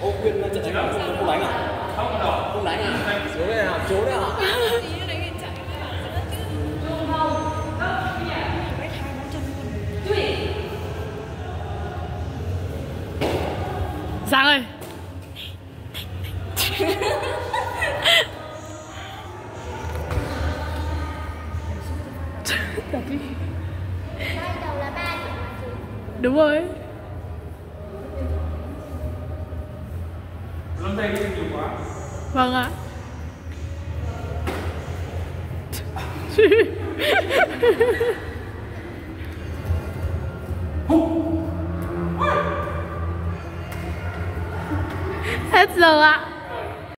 ô quyên trận đánh không đánh à? Không đánh à? Số đây à? Số đây à? Giang ơi! Đúng rồi 能带一？啊。哈哈哈哈哈！太走了。